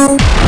you.